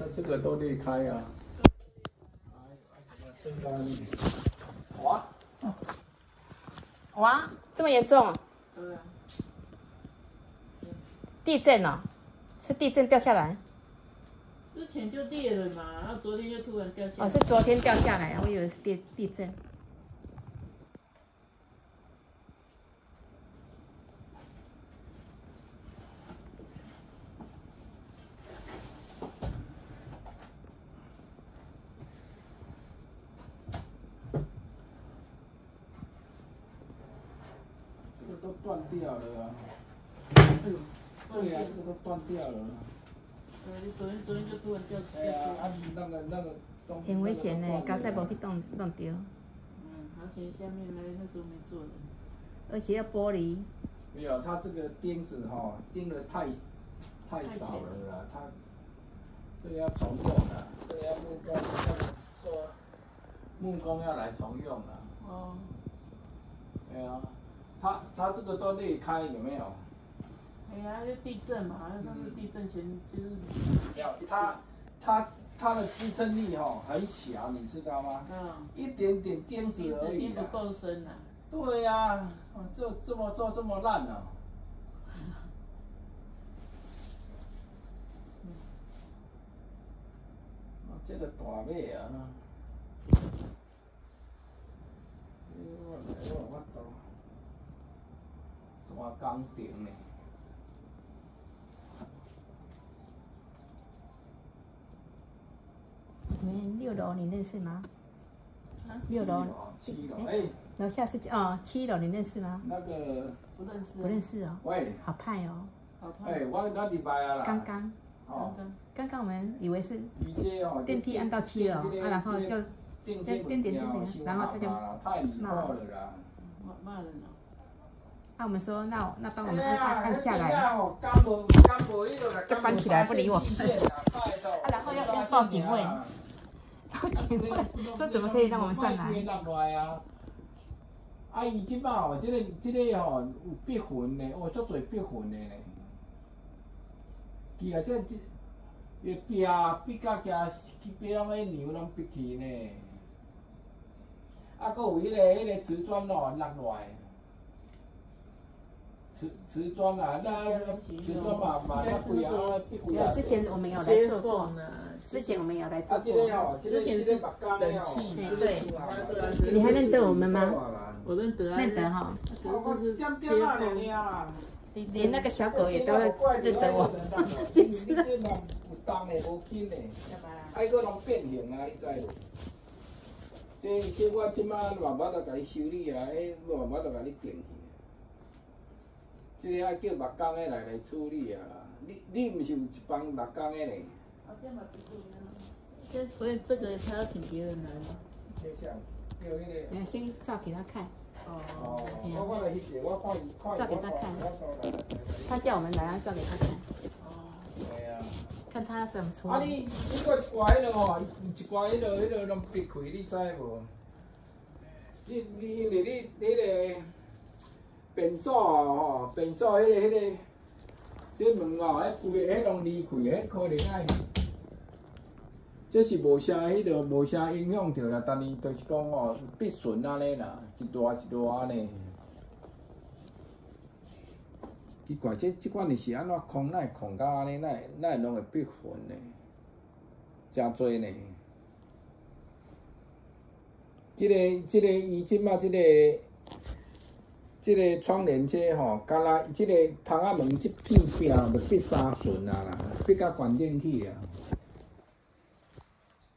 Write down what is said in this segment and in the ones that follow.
它这个都裂开啊。这个哇哇，这么严重？对啊，地震哦，是地震掉下来？之前就裂了嘛，然后昨天就突然掉下来。哦，是昨天掉下来，我以为是地地震。这个都断掉了啊！哎呦，对啊，这个都断掉了。呃，你昨天昨天就突然掉哎呀，掉啊，那个那个东很危险呢，刚才不无去动动掉，嗯，好险下面那那时候没做人。而且要玻璃。没有，它这个钉子哈、钉的太太少了啦，它这个要重用的，这个要木工要做木工要来重用了。哦，对啊，它它这个都裂开有没有？哎呀，就地震嘛，好像上次地震前就是。没有，它它它的支撑力哈、很小，你知道吗？嗯，一点点钉子而已啊钉不。够深呐、对呀、哦这这么做这么烂呢、哦，这个大尾啊，那，哎我来我我都大工程呢。你们六楼你认识吗？啊，六楼，七楼，哎，楼下是哦七楼，你认识吗？那个，不认识、啊。不认。识哦，喂，好派哦。好派。哎，我我礼拜啊啦，刚刚哦刚，刚。刚刚我们以为是电梯按到七楼啊，然后就电点点点点然后他就太离谱了啦。骂骂人哦。啊，我们说那那帮我们按按按下来，就关起来不理我 啊，然后要要报警会 报警会 说怎么可以让我们上来？来啊！啊，伊即摆哦，即个即个吼有逼痕呢，哦，足侪逼痕的呢。伊啊，这即个壁壁甲加去壁拢迄牛拢逼去呢。啊，搁有迄、个迄、个瓷砖哦落落来。瓷瓷砖啊，那瓷砖嘛嘛那贵啊，逼贵啊。之前我们有来做过之前我们有来做啊，这个过。哦，这个这个目光的哦，哎对你还认得我们吗？我认得啊。认得哈，我一点点啊，你啊。连那个小狗也都会认得我。这次这人有动的，无紧的，啊，伊搁拢变形啊，你知无？这这我即摆嘛无得甲你修理啊，迄我无得甲你变去。这个爱叫木工的来来处理啊。你你毋是有一帮木工的呢？这所以这个他要请别人来吗？你想叫迄个？你先照给他看，哦。哦，我我来翕者，我看伊看伊照给他看他叫我们来啊，照给他看，哦。对啊。看他怎么处理啊。你你搁一寡迄落吼，一寡迄落迄落开，你知无？你你因为你迄个便所吼，便所迄个迄个，这门哦，迄规个迄拢离开，迄可能爱。这是无啥迄落无啥影响着啦，但是就是讲哦，必顺安尼啦，一段一段安尼。奇怪，这即款的是安怎空，哪会空到安尼，哪会哪会拢会逼痕呢？真多呢。即、个即、个伊即马即个即、个窗帘车吼，敢若即个窗仔门即片壁要逼三寸啊啦，逼到关顶去啊。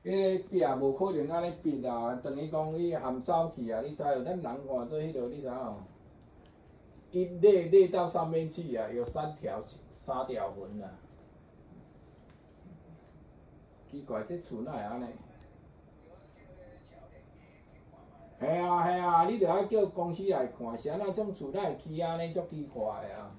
迄个壁无可能安尼逼啊，等于讲伊含走去啊，你知无？咱人换做迄落，你知影？伊裂裂到上面去啊，有三条三条纹啊。奇怪，这厝哪会安尼？系啊系啊，你着爱叫公司来看，是安怎种厝哪会起安尼足奇怪的啊？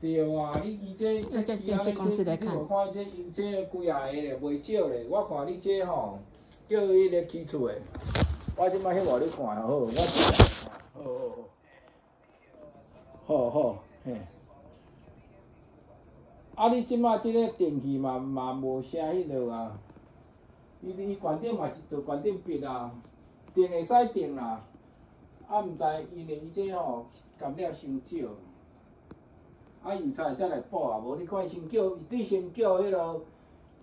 对啊，你伊这要叫建设公司来看你无看这这几啊个咧，袂少咧。我看你这吼，叫伊个起厝的，我即摆翕互你看好，我知道。好好好。好好，嘿。啊，你即摆即个电器嘛嘛无啥迄落啊，伊伊悬顶嘛是着悬顶闭啊，电会使电啦，啊毋知因为伊这吼含了伤少，啊油菜才来补啊，无你看先叫你先叫迄落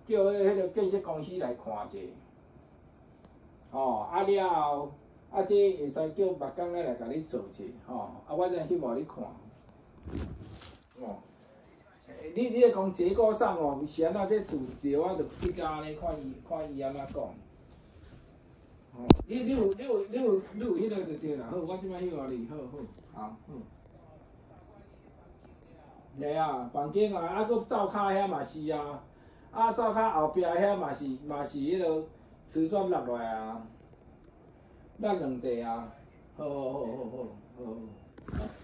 叫迄迄个建设公司来看者，吼啊了后啊这会使叫别工仔来甲你做者，吼啊我再翕互你看，哦。你你咧讲结果上哦，是安怎这厝着我着去甲安尼看伊看伊安怎讲。哦，你你有你有你有你有迄个就对啦，好，我即摆翕互你，好好好好。来啊，房间啊，啊，搁灶骹遐嘛是啊，啊，灶骹后壁遐嘛是嘛是迄落瓷砖落来啊，咱两地啊，好好好好好好好。